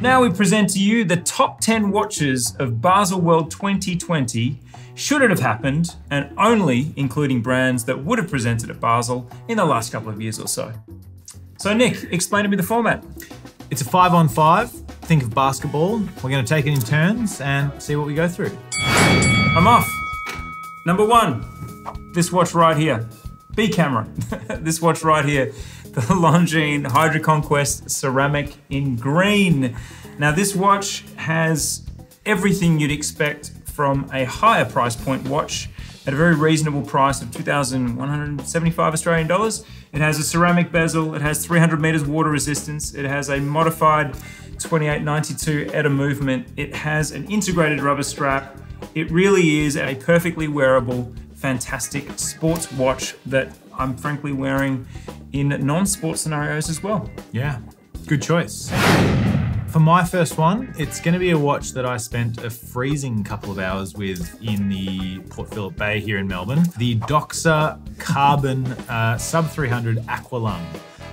Now we present to you the top 10 watches of Baselworld 2020 should it have happened, and only including brands that would have presented at Basel in the last couple of years or so. So, Nick, explain to me the format. It's a five on five. Think of basketball. We're going to take it in turns and see what we go through. I'm off. Number one, this watch right here. B camera. this watch right here. The Longines HydroConquest ceramic in green. Now, this watch has everything you'd expect from a higher price point watch at a very reasonable price of 2,175 Australian dollars. It has a ceramic bezel, it has 300 meters water resistance, it has a modified 2892 ETA movement, it has an integrated rubber strap. It really is a perfectly wearable, fantastic sports watch that I'm frankly wearing in non-sport scenarios as well. Yeah, good choice. For my first one, it's going to be a watch that I spent a freezing couple of hours with in the Port Phillip Bay here in Melbourne. The Doxa Carbon uh, Sub 300 Aqualung.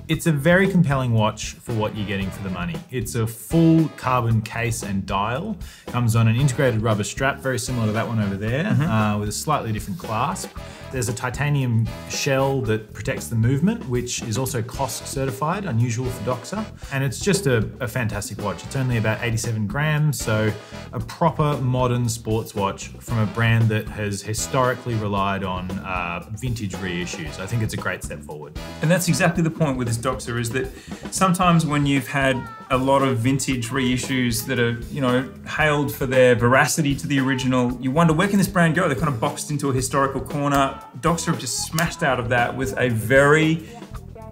It's a very compelling watch for what you're getting for the money. It's a full carbon case and dial. Comes on an integrated rubber strap, very similar to that one over there, mm -hmm. uh, with a slightly different clasp. There's a titanium shell that protects the movement, which is also COSC certified, unusual for Doxa. And it's just a, a, fantastic watch. It's only about 87 grams, so a proper modern sports watch from a brand that has historically relied on uh, vintage reissues. I think it's a great step forward. And that's exactly the point with this Doxa is that sometimes when you've had a lot of vintage reissues that are, you know, hailed for their veracity to the original. You wonder where can this brand go? They're kind of boxed into a historical corner. Doxa have just smashed out of that with a very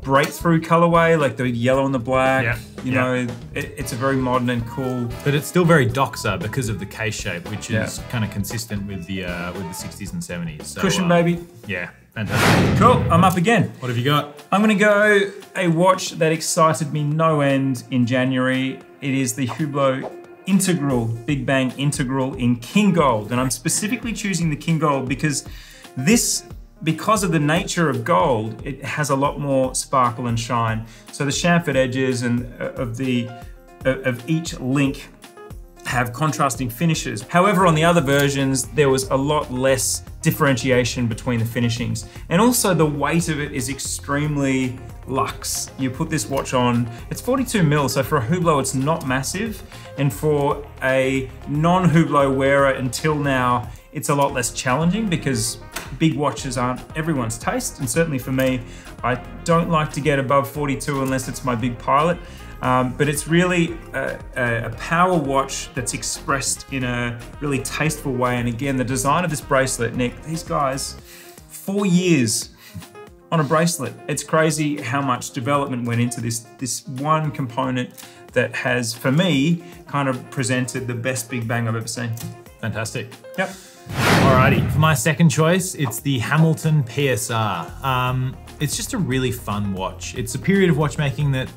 breakthrough colorway, like the yellow and the black. Yeah. You yeah. know, it, it's a very modern and cool. But it's still very Doxa because of the case shape, which is yeah. kind of consistent with the uh, with the 60s and 70s. So, Cushion, uh, baby. Yeah. Fantastic. Cool, I'm up again. What have you got? I'm gonna go a watch that excited me no end in January. It is the Hublot Integral, Big Bang Integral in King Gold. And I'm specifically choosing the King Gold because this, because of the nature of gold, it has a lot more sparkle and shine. So the chamfered edges and uh, of the of each link have contrasting finishes. However, on the other versions, there was a lot less differentiation between the finishings. And also the weight of it is extremely luxe. You put this watch on, it's 42 mil, so for a Hublot, it's not massive. And for a non-Hublot wearer until now, it's a lot less challenging because big watches aren't everyone's taste. And certainly for me, I don't like to get above 42 unless it's my big pilot. Um, but it's really a, a, power watch that's expressed in a really tasteful way. And again, the design of this bracelet, Nick, these guys, four years on a bracelet. It's crazy how much development went into this, this one component that has, for me, kind of presented the best Big Bang I've ever seen. Fantastic. Yep. Alrighty, for my second choice, it's the Hamilton PSR. Um, it's just a really fun watch. It's a period of watchmaking that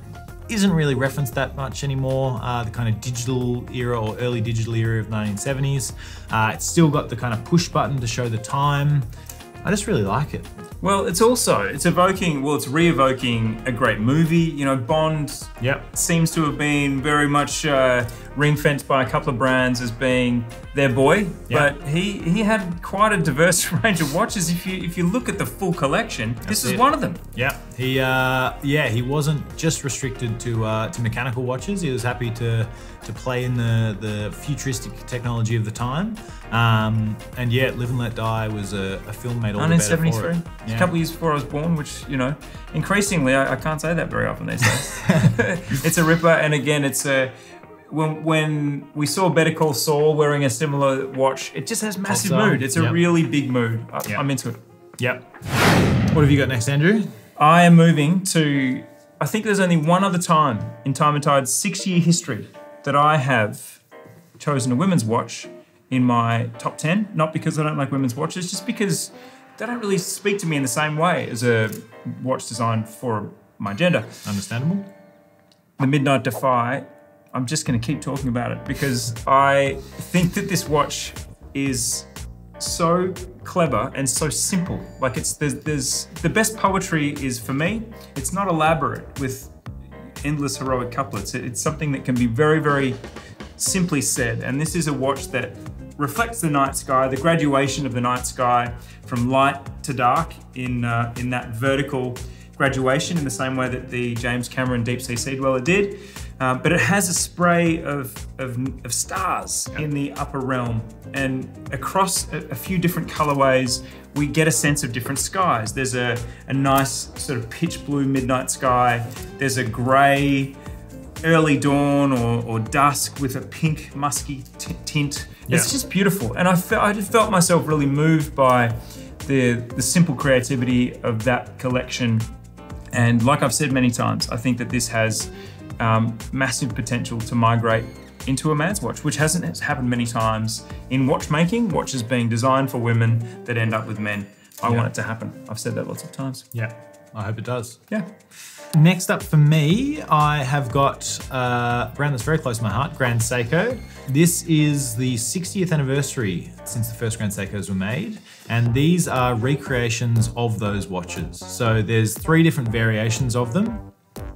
isn't really referenced that much anymore. Uh, the kind of digital era or early digital era of 1970s. Uh, it's still got the kind of push button to show the time. I just really like it. Well, it's also, it's evoking, well, it's re-evoking a great movie. You know, Bond yep. seems to have been very much uh, ring-fenced by a couple of brands as being their boy, yep. but he he had quite a diverse range of watches. If you if you look at the full collection, That's this is it. one of them. Yeah, he uh, yeah he wasn't just restricted to uh, to mechanical watches. He was happy to to play in the the futuristic technology of the time. Um, and yeah, Live and Let Die was a, a film made all the better for it. Yeah. A couple years before I was born, which you know, increasingly I, I can't say that very often these days. it's a ripper, and again, it's a when, when we saw Better Call Saul wearing a similar watch, it just has massive also, mood. It's a yep. really big mood. I, yep. I'm into it. Yep. What have you got next, Andrew? I am moving to, I think there's only one other time in Time and Tide's six year history that I have chosen a women's watch in my top 10. Not because I don't like women's watches, just because they don't really speak to me in the same way as a watch designed for my gender. Understandable. The Midnight Defy I'm just going to keep talking about it because I think that this watch is so clever and so simple. Like it's there's, there's the best poetry is for me. It's not elaborate with endless heroic couplets. It's something that can be very, very simply said. And this is a watch that reflects the night sky, the graduation of the night sky from light to dark in, uh, in that vertical graduation in the same way that the James Cameron Deep Sea Sea Dweller did. Um, but it has a spray of, of, of stars in the upper realm. And across a, a, few different colorways, we get a sense of different skies. There's a, a nice sort of pitch blue midnight sky. There's a gray early dawn or, or dusk with a pink musky tint. Yeah. It's just beautiful. And I, felt, I just felt myself really moved by the, the simple creativity of that collection. And like I've said many times, I think that this has um, massive potential to migrate into a man's watch, which hasn't happened many times in watchmaking. Watches being designed for women that end up with men. I yeah. want it to happen. I've said that lots of times. Yeah, I hope it does. Yeah. Next up for me, I have got uh, a brand that's very close to my heart, Grand Seiko. This is the 60th anniversary since the first Grand Seikos were made, and these are recreations of those watches. So there's three different variations of them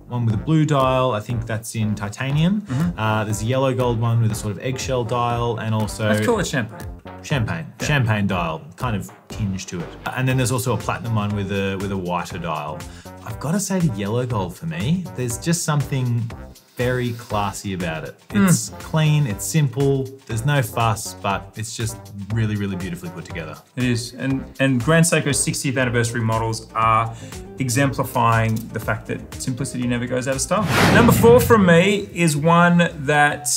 one with a blue dial. I think that's in titanium. Mm-hmm. Uh, there's a yellow gold one with a sort of eggshell dial, and also let's call it champagne. Champagne, yeah. champagne dial, kind of tinge to it. And then there's also a platinum one with a with a whiter dial. I've got to say the yellow gold for me. There's just something very classy about it. It's mm. clean, it's simple, there's no fuss, but it's just really, really beautifully put together. It is. And and Grand Seiko's 60th anniversary models are exemplifying the fact that simplicity never goes out of style. Number four from me is one that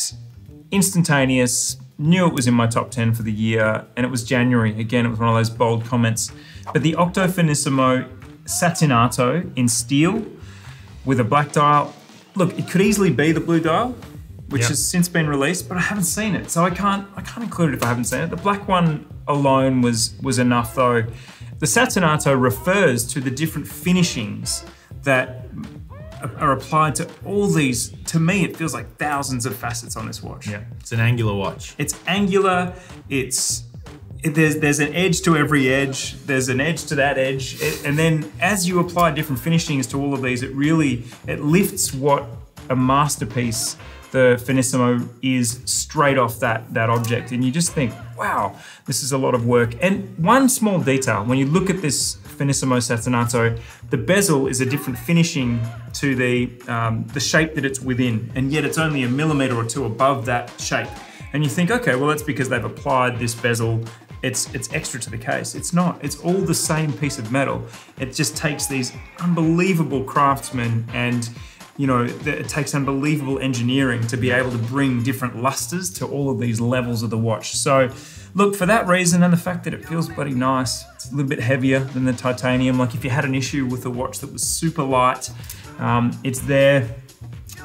instantaneous, knew it was in my top 10 for the year, and it was January. Again, it was one of those bold comments. But the Octo Finissimo Satinato in steel with a black dial look, it could easily be the blue dial, which yep. has since been released, but I haven't seen it, so I can't I can't include it if I haven't seen it. The black one alone was was enough though. The Satinato refers to the different finishings that are applied to all these. To me, it feels like thousands of facets on this watch. Yeah, it's an angular watch. It's angular. It's there's there's an edge to every edge. There's an edge to that edge, and then as you apply different finishings to all of these, it really it lifts what a masterpiece the Finissimo is straight off that that object, and you just think, wow, this is a lot of work. And one small detail when you look at this Finissimo Satinato, the bezel is a different finishing to the um, the shape that it's within, and yet it's only a millimeter or two above that shape. And you think, okay, well, that's because they've applied this bezel it's it's extra to the case. It's not. It's all the same piece of metal. It just takes these unbelievable craftsmen and you know, it takes unbelievable engineering to be able to bring different lusters to all of these levels of the watch. So, look, for that reason and the fact that it feels bloody nice, it's a little bit heavier than the titanium. Like if you had an issue with a watch that was super light, um, it's there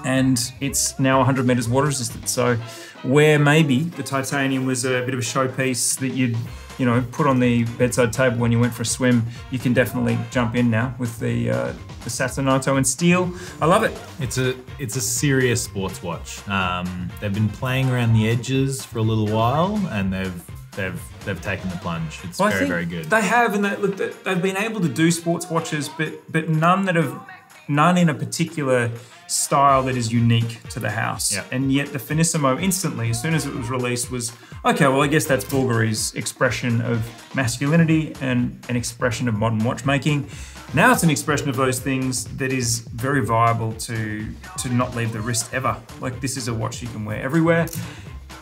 and it's now 100 meters water resistant. So, where maybe the titanium was a bit of a showpiece that you'd you know put on the bedside table when you went for a swim you can definitely jump in now with the uh, the Satinato and steel. I love it. It's a it's a serious sports watch. Um, they've been playing around the edges for a little while and they've they've they've taken the plunge. It's well, very very good. they have and they, look they've been able to do sports watches but but none that have none in a particular style that is unique to the house. Yeah. And yet the Finissimo instantly, as soon as it was released, was okay, well, I guess that's Bulgari's expression of masculinity and an expression of modern watchmaking. Now it's an expression of those things that is very viable to to not leave the wrist ever. Like this is a watch you can wear everywhere.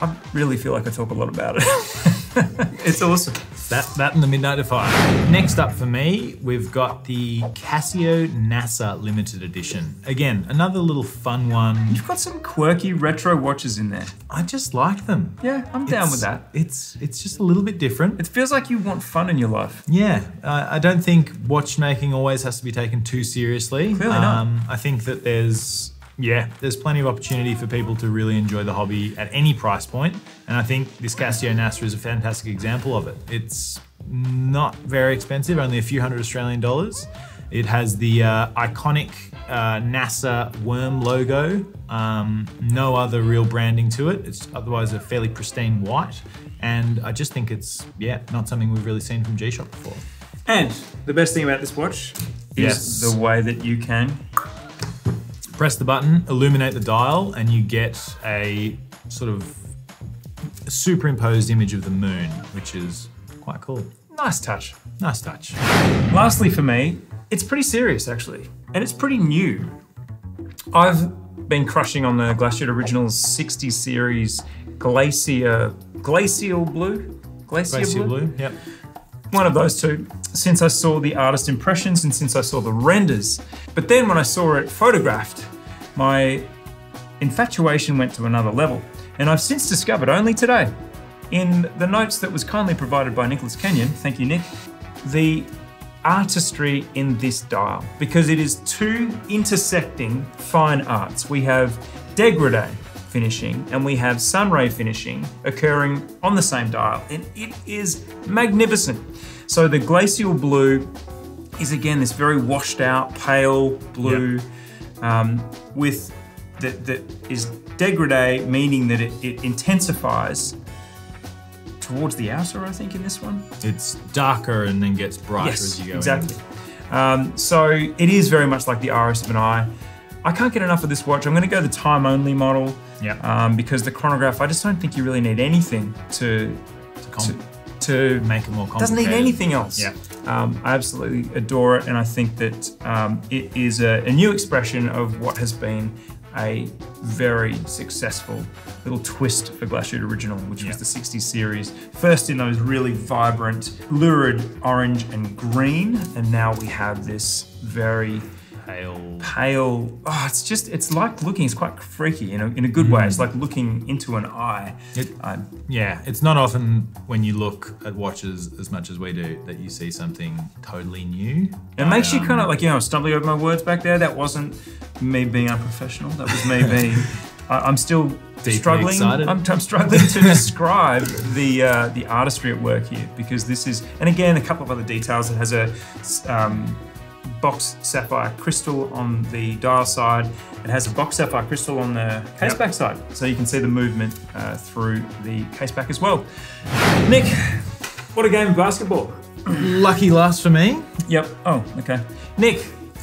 I really feel like I talk a lot about it. it's awesome. That, that and the Midnight Defy. Next up for me, we've got the Casio NASA Limited Edition. Again, another little fun one. You've got some quirky retro watches in there. I just like them. Yeah, I'm down with that. It's it's just a little bit different. It feels like you want fun in your life. Yeah, uh, I don't think watchmaking always has to be taken too seriously. Clearly not. Um, I think that there's yeah, there's plenty of opportunity for people to really enjoy the hobby at any price point, and I think this Casio NASA is a fantastic example of it. It's not very expensive, only a few hundred Australian dollars. It has the uh, iconic uh, NASA worm logo. Um, no other real branding to it. It's otherwise a fairly pristine white, and I just think it's yeah not something we've really seen from G-Shock before. And the best thing about this watch is yes. the way that you can Press the button, illuminate the dial, and you get a sort of superimposed image of the moon, which is quite cool. Nice touch. Nice touch. Lastly, for me, it's pretty serious actually, and it's pretty new. I've been crushing on the Glashütte Originals 60 series Glacier Glacial Blue. Glacier, Glacier Blue? blue. Yep. One of those two. Since I saw the artist impressions and since I saw the renders, but then when I saw it photographed, my infatuation went to another level. And I've since discovered only today, in the notes that was kindly provided by Nicholas Kenyon, thank you, Nick, the artistry in this dial because it is two intersecting fine arts. We have degradé finishing and we have sunray finishing occurring on the same dial, and it is magnificent. So the glacial blue is again this very washed out pale blue um, with that that is degradé, meaning that it, it intensifies towards the outer, I think, in this one. It's darker and then gets brighter Yes, as you go. in. exactly. Um, so it is very much like the iris of an eye. I can't get enough of this watch. I'm going to go the time only model Yeah. um, because the chronograph. I just don't think you really need anything to to com- to make it more complicated. doesn't need anything else. Yeah. Um, I absolutely adore it, and I think that um, it is a, a new expression of what has been a very successful little twist for Glashütte Original, which Yeah. was the 60 series. First in those really vibrant, lurid orange and green, and now we have this very Pale. pale. Oh, it's just, it's like looking, it's quite freaky in a, in a good way. It's like looking into an eye. Mm. It- Um, Yeah, it's not often when you look at watches as much as we do that you see something totally new. It makes you Um, kind of like, you know, stumbling over my words back there. That wasn't me being unprofessional. That was me being. I, I'm still Deeply struggling. I'm, I'm struggling to describe the uh, the artistry at work here because this is, and again, a couple of other details. It has a um, box sapphire crystal on the dial side. It has a box sapphire crystal on the case Yep. back side, so you can see the movement uh, through the case back as well. Nick, what a game of basketball! Lucky last for me. Yep. Oh, okay. Nick.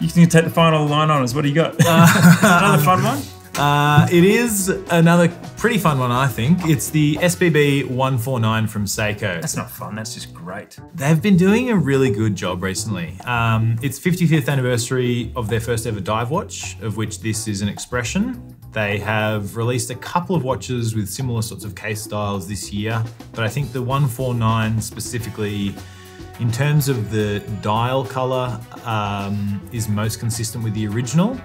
you can take the final line on us. What do you got? Another fun one? Uh, it is another pretty fun one, I think. It's the SPB 149 from Seiko. That's not fun. That's just great. They've been doing a really good job recently. Um, it's 55th anniversary of their first ever dive watch, of which this is an expression. They have released a couple of watches with similar sorts of case styles this year, but I think the 149 specifically, in terms of the dial color, um, is most consistent with the original.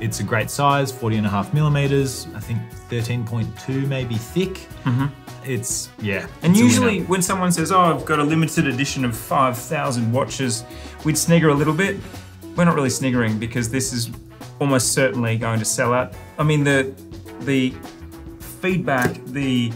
It's a great size, 40 and a half millimeters, I think 13.2 maybe thick. Mm-hmm. It's, yeah. And it's usually, when someone says, "Oh, I've got a limited edition of five thousand watches," we'd snigger a little bit. We're not really sniggering because this is almost certainly going to sell out. I mean, the the feedback, the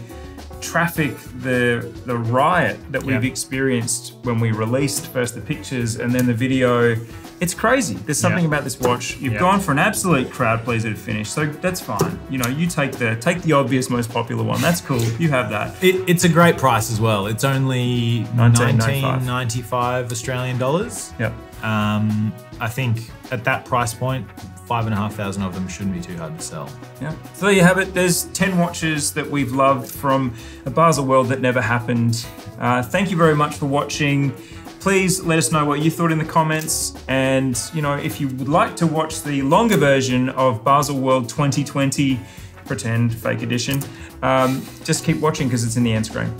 traffic, the the riot that we've Yeah. experienced when we released first the pictures and then the video. It's crazy. There's something Yeah. about this watch. You've Yeah. gone for an absolute crowd pleaser to finish, so that's fine. You know, you take the take the obvious, most popular one. That's cool. You have that. It, it's a great price as well. It's only 19.95. 19.95 Australian dollars. Yep. Um, I think at that price point, five and a half thousand of them shouldn't be too hard to sell. Yeah. So there you have it. There's 10 watches that we've loved from a Baselworld that never happened. Uh, thank you very much for watching. Please let us know what you thought in the comments. And, you know, if you would like to watch the longer version of Baselworld 2020, pretend fake edition, um, just keep watching because it's in the end screen.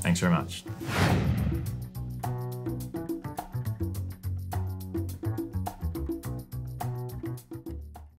Thanks very much.